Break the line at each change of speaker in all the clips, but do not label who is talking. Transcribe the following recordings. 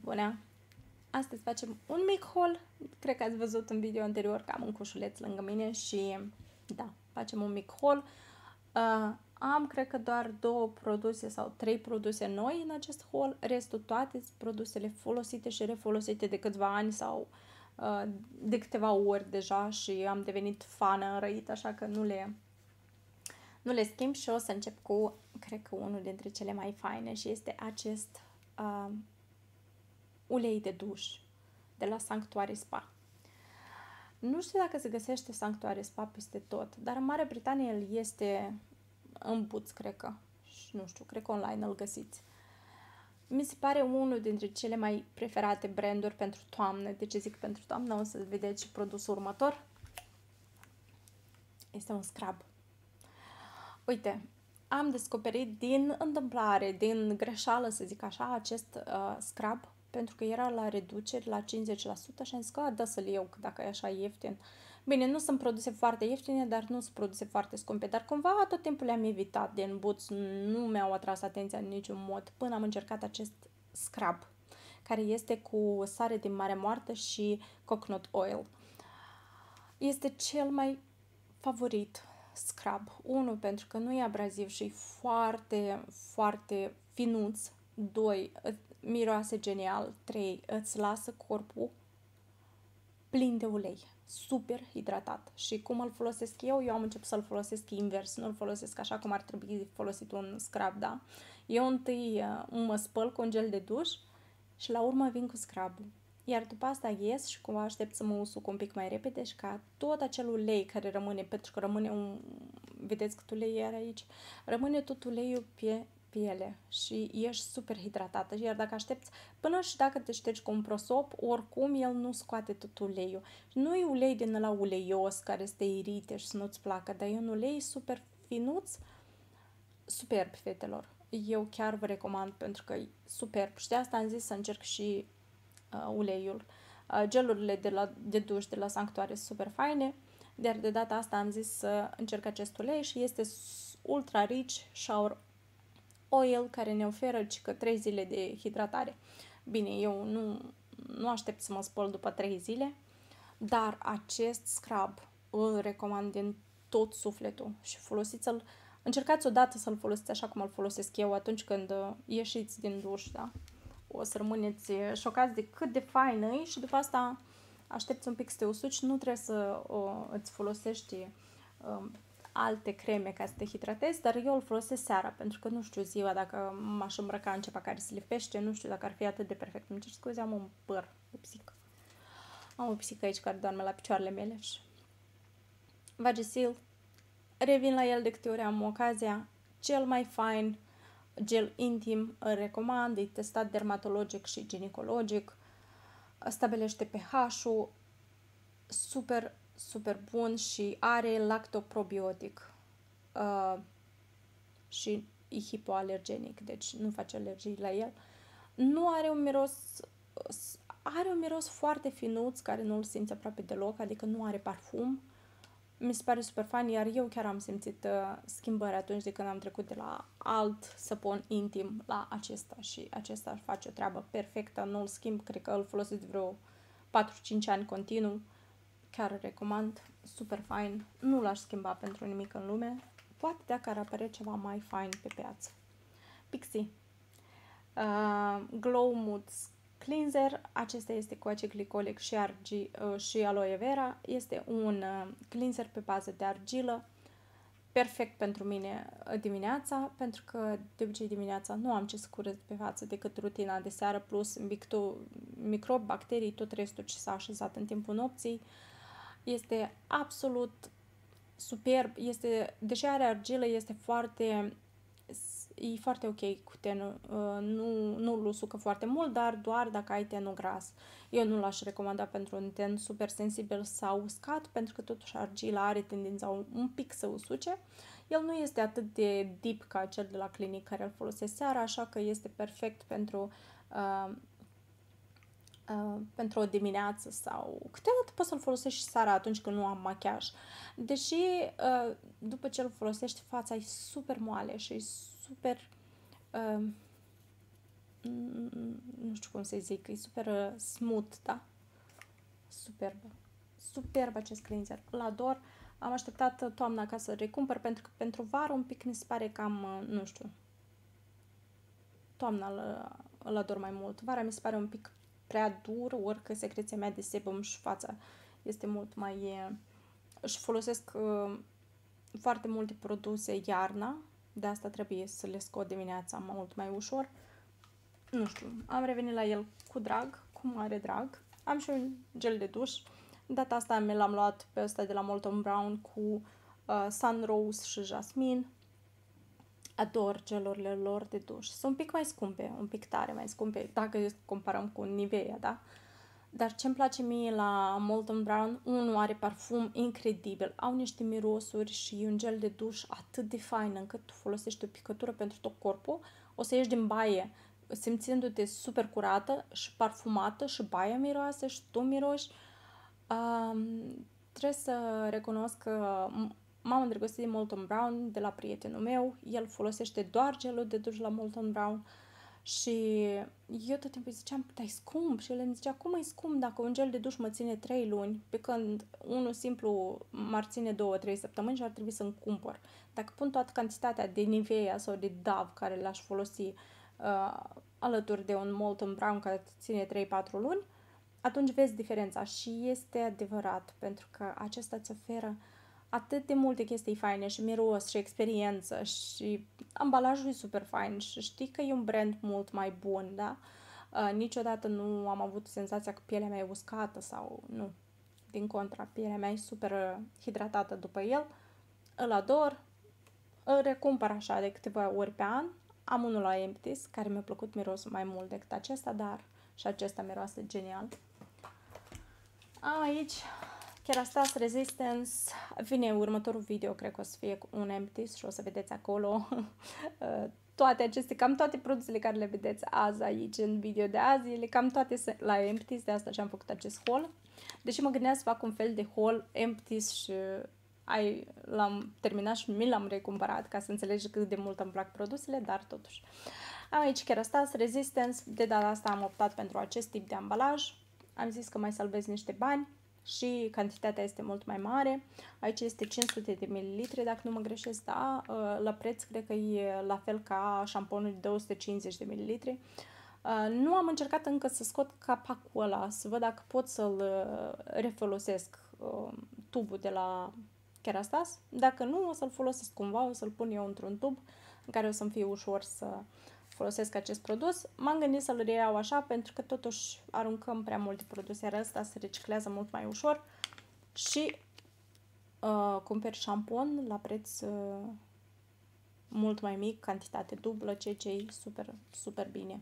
Bună! Astăzi facem un mic haul. Cred că ați văzut în video anterior că am un coșuleț lângă mine și da, facem un mic haul. Uh, am, cred că, doar două produse sau trei produse noi în acest haul. Restul toate sunt produsele folosite și refolosite de câțiva ani sau uh, de câteva ori deja și am devenit fană răit, așa că nu le, nu le schimb și o să încep cu, cred că, unul dintre cele mai faine și este acest uh, ulei de duș de la Sanctuary Spa. Nu știu dacă se găsește Sanctuary Spa peste tot, dar în Marea Britanie el este în buț, cred că. Și nu știu, cred că online îl găsiți. Mi se pare unul dintre cele mai preferate branduri pentru toamnă. De ce zic pentru toamnă? O să vedeți și produsul următor. Este un scrub. Uite, am descoperit din întâmplare, din greșeală, să zic așa, acest uh, scrub pentru că era la reduceri la 50% și am zis că da să-l iau, că dacă e așa ieftin. Bine, nu sunt produse foarte ieftine, dar nu sunt produse foarte scumpe, dar cumva tot timpul le-am evitat din buț, nu mi-au atras atenția în niciun mod până am încercat acest scrub, care este cu sare din Mare Moartă și coconut oil. Este cel mai favorit scrub. Unu, pentru că nu e abraziv și e foarte, foarte finuț. Doi, miroase genial. 3. Îți lasă corpul plin de ulei, super hidratat. Și cum îl folosesc eu? Eu am început să-l folosesc invers, nu-l folosesc așa cum ar trebui folosit un scrub, da? Eu întâi uh, mă spăl cu un gel de duș și la urmă vin cu scrub Iar după asta ies și cumva aștept să mă usuc un pic mai repede și ca tot acel ulei care rămâne, pentru că rămâne un... Vedeți cât ulei are aici? Rămâne tot uleiul pe piele și ești super hidratată. Iar dacă aștepți până și dacă te ștergi cu un prosop, oricum el nu scoate tot uleiul. Nu e ulei din la uleios care să te irite și să nu-ți placă, dar e un ulei super finuț, superb, fetelor. Eu chiar vă recomand pentru că e superb. Și de asta am zis să încerc și uh, uleiul. Uh, gelurile de, la, de duș de la Sanctuare sunt super faine, dar de data asta am zis să încerc acest ulei și este ultra rich shower oil care ne oferă că 3 zile de hidratare. Bine, eu nu, nu aștept să mă spăl după 3 zile, dar acest scrub îl recomand din tot sufletul și folosiți-l, încercați odată să-l folosiți așa cum îl folosesc eu atunci când uh, ieșiți din duș, da? O să rămâneți șocați de cât de fain e și după asta aștepți un pic să te usuci, nu trebuie să o, îți folosești um, alte creme ca să te hidratezi, dar eu îl folosesc seara, pentru că nu știu ziua dacă m-aș îmbrăca în ceva care se lipește, nu știu dacă ar fi atât de perfect. Îmi cer scuze, am un păr de pisică. Am o pisică aici care doarme la picioarele mele și... Vagisil, revin la el de câte ori am ocazia, cel mai fain gel intim, îl recomand, e testat dermatologic și ginecologic, stabilește pH-ul, super super bun și are lactoprobiotic uh, și e hipoalergenic, deci nu face alergii la el. Nu are un miros, are un miros foarte finuț care nu-l simți aproape deloc, adică nu are parfum. Mi se pare super fain, iar eu chiar am simțit uh, schimbări atunci de când am trecut de la alt săpun intim la acesta și acesta face o treabă perfectă, nu-l schimb, cred că îl folosesc de vreo 4-5 ani continuu chiar recomand, super fain, nu l-aș schimba pentru nimic în lume, poate dacă ar apare ceva mai fain pe piață. Pixie uh, Glow Moods Cleanser, acesta este cu acid glicolic și, argi, uh, și aloe vera, este un uh, cleanser pe bază de argilă, perfect pentru mine uh, dimineața, pentru că de obicei dimineața nu am ce să curăț pe față decât rutina de seară plus microbi, bacterii, tot restul ce s-a așezat în timpul nopții. Uh, este absolut superb, este, deși are argilă, este foarte e foarte ok cu tenul. Uh, nu, nu-l usucă foarte mult, dar doar dacă ai tenul gras. Eu nu l-aș recomanda pentru un ten super sensibil sau uscat, pentru că totuși argila are tendința un pic să usuce. El nu este atât de deep ca cel de la clinic care îl folosesc seara, așa că este perfect pentru uh, Uh, pentru o dimineață sau câteodată poți să-l folosești și seara atunci când nu am machiaj. Deși uh, după ce îl folosești fața e super moale și e super uh, nu știu cum să zic, e super uh, smooth, da? Superb. Superb acest cleanser. Îl ador. Am așteptat toamna ca să recumpăr pentru că pentru vară un pic mi se pare cam, uh, nu știu, toamna îl, îl ador mai mult. Vara mi se pare un pic prea dur, orică secreția mea de sebum și fața este mult mai... Și folosesc uh, foarte multe produse iarna, de asta trebuie să le scot dimineața mult mai ușor. Nu știu, am revenit la el cu drag, cu mare drag. Am și un gel de duș. Data asta mi l-am luat pe ăsta de la Molton Brown cu uh, Sun Rose și Jasmine. Ador gelurile lor de duș. Sunt un pic mai scumpe, un pic tare mai scumpe, dacă comparăm cu Nivea, da? Dar ce-mi place mie la Molton Brown, unul are parfum incredibil, au niște mirosuri și un gel de duș atât de fain încât tu folosești o picătură pentru tot corpul, o să ieși din baie simțindu-te super curată și parfumată și baia miroase și tu miroși. Um, trebuie să recunosc că m-am îndrăgostit de Molton Brown de la prietenul meu. El folosește doar gelul de duș la Molton Brown și eu tot timpul ziceam, dar e scump. Și el îmi zicea, cum e scump dacă un gel de duș mă ține 3 luni, pe când unul simplu m-ar ține 2-3 săptămâni și ar trebui să-mi cumpăr. Dacă pun toată cantitatea de Nivea sau de Dove care l-aș folosi uh, alături de un Molton Brown care ține 3-4 luni, atunci vezi diferența și este adevărat, pentru că acesta îți oferă atât de multe chestii faine și miros și experiență și ambalajul e super fain și știi că e un brand mult mai bun, da? Uh, niciodată nu am avut senzația că pielea mea e uscată sau nu. Din contra, pielea mea e super uh, hidratată după el. Îl ador, îl recumpăr așa de câteva ori pe an. Am unul la Empties, care mi-a plăcut mirosul mai mult decât acesta, dar și acesta miroase genial. Am aici Kerastase Resistance. Vine următorul video, cred că o să fie un Empties și o să vedeți acolo toate aceste, cam toate produsele care le vedeți azi aici în video de azi, ele cam toate la Empties, de asta ce am făcut acest haul. Deși mă gândeam să fac un fel de haul Empties și ai, l-am terminat și mi l-am recumpărat ca să înțelegi cât de mult îmi plac produsele, dar totuși. Am aici Kerastase Resistance, de data asta am optat pentru acest tip de ambalaj. Am zis că mai salvez niște bani și cantitatea este mult mai mare. Aici este 500 de ml, dacă nu mă greșesc, da, uh, la preț cred că e la fel ca șamponul de 250 de ml. Uh, nu am încercat încă să scot capacul ăla, să văd dacă pot să-l uh, refolosesc tubul de la Kerastas. Dacă nu, o să-l folosesc cumva, o să-l pun eu într-un tub în care o să-mi fie ușor să folosesc acest produs. M-am gândit să-l reiau așa pentru că totuși aruncăm prea multe produse, iar ăsta se reciclează mult mai ușor și uh, cumperi șampon la preț uh, mult mai mic, cantitate dublă, ceea ce e super, super bine.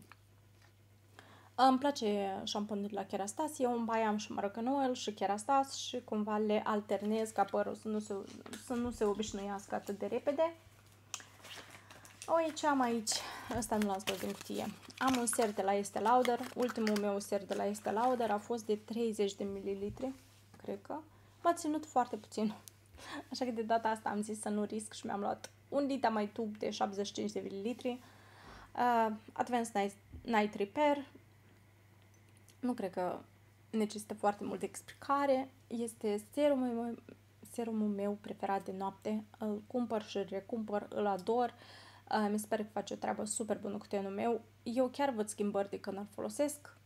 Îmi place șamponul de la Kerastase, eu în baie am și Moroccan Oil și Kerastase și cumva le alternez ca părul să nu se, să nu se obișnuiască atât de repede. O, ce am aici? Ăsta nu l-am scos din cutie. Am un ser de la Estee Lauder. Ultimul meu ser de la Estee Lauder a fost de 30 de mililitri, cred că. M-a ținut foarte puțin. Așa că de data asta am zis să nu risc și mi-am luat un dita mai tub de 75 de mililitri. Uh, Advanced Night, Night Repair. Nu cred că necesită foarte multă explicare. Este serumul meu, serumul meu preferat de noapte. Îl cumpăr și recumpăr, îl ador. Uh, Uh, mi se pare că face o treabă super bună cu tenul meu. Eu chiar văd schimbări de când îl folosesc.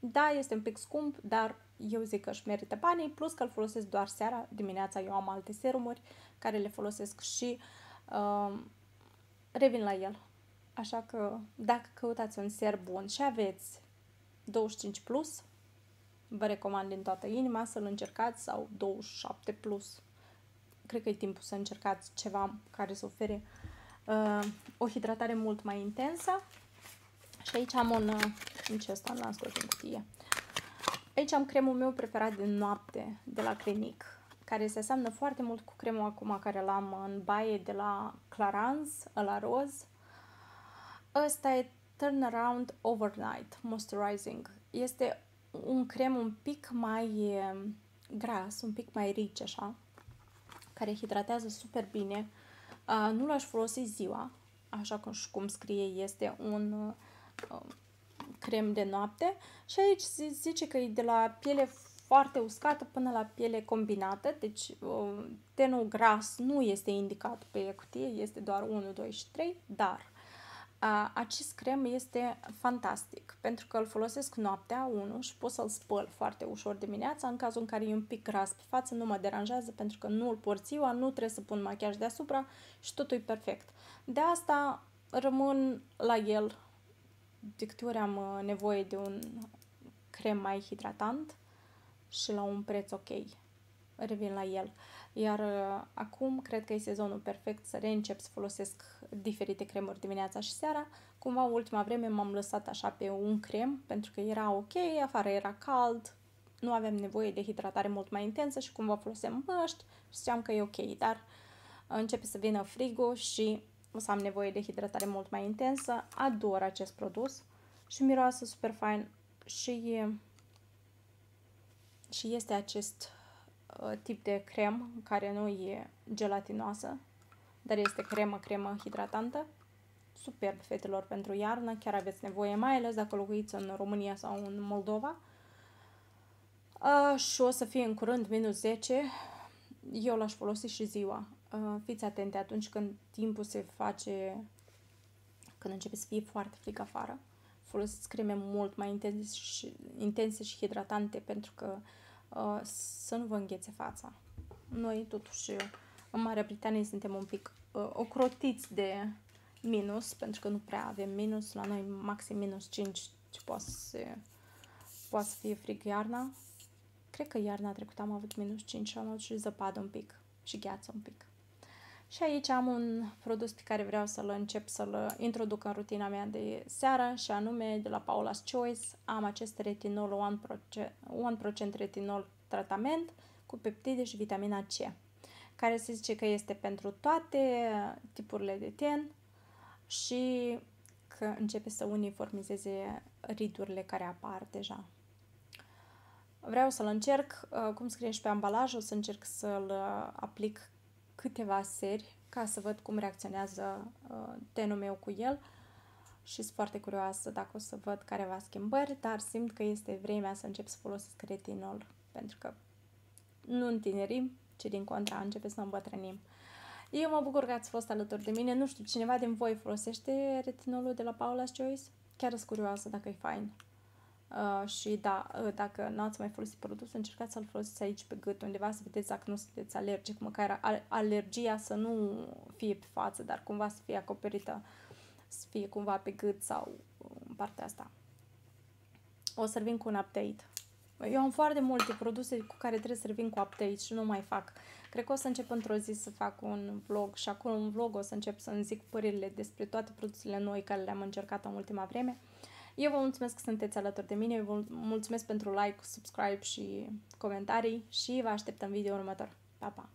Da, este un pic scump, dar eu zic că își merită banii, plus că îl folosesc doar seara, dimineața eu am alte serumuri care le folosesc și uh, revin la el. Așa că dacă căutați un ser bun și aveți 25 plus, vă recomand din toată inima să-l încercați sau 27 plus. Cred că e timpul să încercați ceva care să ofere uh, o hidratare mult mai intensă. Și aici am un... Uh, nici ăsta l-am scos din cutie. Aici am cremul meu preferat de noapte, de la Clinic, care se aseamnă foarte mult cu cremul acum care l-am în baie de la Clarins, la roz. Ăsta e Turnaround Overnight Moisturizing. Este un crem un pic mai um, gras, un pic mai ric așa, care hidratează super bine nu l-aș folosi ziua, așa cum, cum scrie, este un uh, crem de noapte. Și aici se zice că e de la piele foarte uscată până la piele combinată, deci uh, tenul gras nu este indicat pe cutie, este doar 1, 2 și 3, dar acest crem este fantastic pentru că îl folosesc noaptea, unul, și pot să-l spăl foarte ușor dimineața. În cazul în care e un pic gras pe față, nu mă deranjează pentru că nu îl port ziua, nu trebuie să pun machiaj deasupra și totul e perfect. De asta rămân la el de câte ori am uh, nevoie de un crem mai hidratant și la un preț ok. Revin la el. Iar uh, acum cred că e sezonul perfect să reîncep să folosesc diferite cremuri dimineața și seara. Cumva în ultima vreme m-am lăsat așa pe un crem pentru că era ok, afară era cald, nu aveam nevoie de hidratare mult mai intensă și cumva folosem măști și știam că e ok, dar începe să vină frigul și o să am nevoie de hidratare mult mai intensă. Ador acest produs și miroase super fain și, și este acest uh, tip de crem care nu e gelatinoasă, dar este cremă, cremă hidratantă. Superb, fetelor, pentru iarnă, chiar aveți nevoie, mai ales dacă locuiți în România sau în Moldova. Uh, și o să fie în curând minus 10. Eu l-aș folosi și ziua. Uh, fiți atente atunci când timpul se face, când începe să fie foarte frig afară. Folosiți creme mult mai intense și, intense și hidratante pentru că uh, să nu vă înghețe fața. Noi, totuși, în Marea Britanie suntem un pic uh, ocrotiți de minus, pentru că nu prea avem minus. La noi maxim minus 5 și poate să, poate să fie frig iarna. Cred că iarna trecută am avut minus 5 și am avut și zăpadă un pic și gheață un pic. Și aici am un produs pe care vreau să-l încep să-l introduc în rutina mea de seară și anume de la Paula's Choice am acest retinol 1%, 1% retinol tratament cu peptide și vitamina C care se zice că este pentru toate tipurile de ten și că începe să uniformizeze ridurile care apar deja. Vreau să-l încerc, uh, cum scrie și pe ambalaj, o să încerc să-l uh, aplic câteva seri ca să văd cum reacționează uh, tenul meu cu el și sunt foarte curioasă dacă o să văd careva schimbări, dar simt că este vremea să încep să folosesc retinol pentru că nu întinerim, ci din contra începe să îmbătrânim. Eu mă bucur că ați fost alături de mine. Nu știu, cineva din voi folosește retinolul de la Paula's Choice? Chiar sunt curioasă dacă e fain. Uh, și da, uh, dacă nu ați mai folosit produsul, încercați să-l folosiți aici pe gât, undeva să vedeți dacă nu sunteți alergic, măcar alergia să nu fie pe față, dar cumva să fie acoperită, să fie cumva pe gât sau în partea asta. O să vin cu un update. Eu am foarte multe produse cu care trebuie să revin cu update și nu mai fac. Cred că o să încep într-o zi să fac un vlog și acolo un vlog o să încep să-mi zic părerile despre toate produsele noi care le-am încercat în ultima vreme. Eu vă mulțumesc că sunteți alături de mine, vă mulțumesc pentru like, subscribe și comentarii și vă aștept în video următor. Pa, pa!